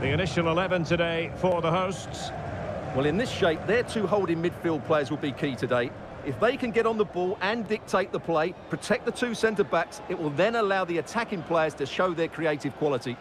The initial 11 today for the hosts. Well, in this shape, their two holding midfield players will be key today. If they can get on the ball and dictate the play, protect the two centre-backs, it will then allow the attacking players to show their creative quality.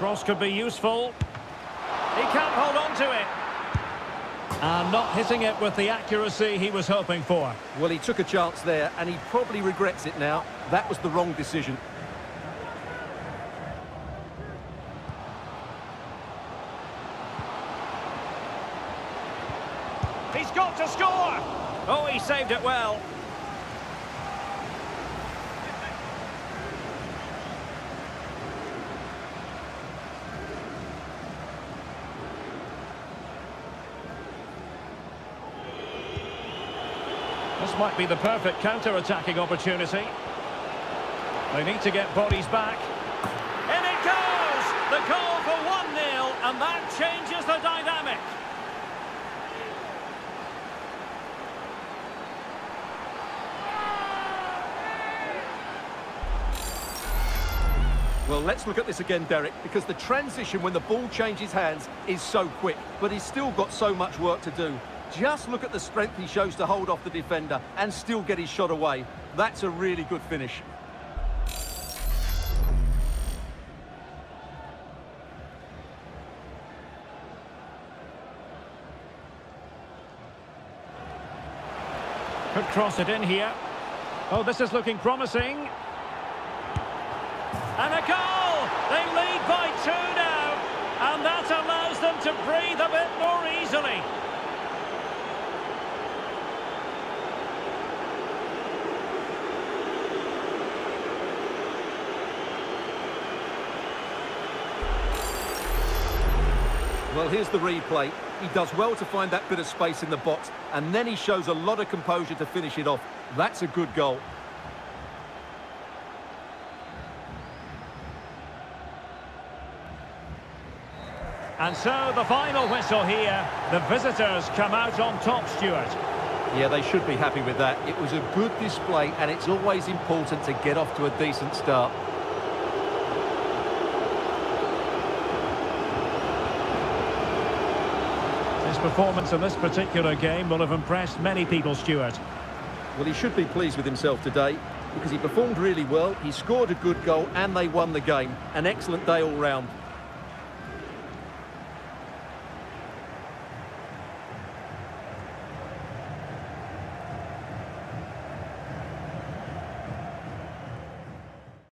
Cross could be useful. He can't hold on to it. And not hitting it with the accuracy he was hoping for. Well, he took a chance there, and he probably regrets it now. That was the wrong decision. He's got to score! Oh, he saved it well. This might be the perfect counter-attacking opportunity. They need to get bodies back. In it goes! The goal for 1-0, and that changes the dynamic. Well, let's look at this again, Derek, because the transition when the ball changes hands is so quick, but he's still got so much work to do. Just look at the strength he shows to hold off the defender and still get his shot away. That's a really good finish. Could cross it in here. Oh, this is looking promising. And a goal! They lead by two now. And that allows them to breathe a bit more easily. Well, here's the replay. He does well to find that bit of space in the box, and then he shows a lot of composure to finish it off. That's a good goal. And so the final whistle here. The visitors come out on top, Stuart. Yeah, they should be happy with that. It was a good display, and it's always important to get off to a decent start. Performance in this particular game will have impressed many people, Stuart. Well, he should be pleased with himself today because he performed really well, he scored a good goal, and they won the game. An excellent day all round.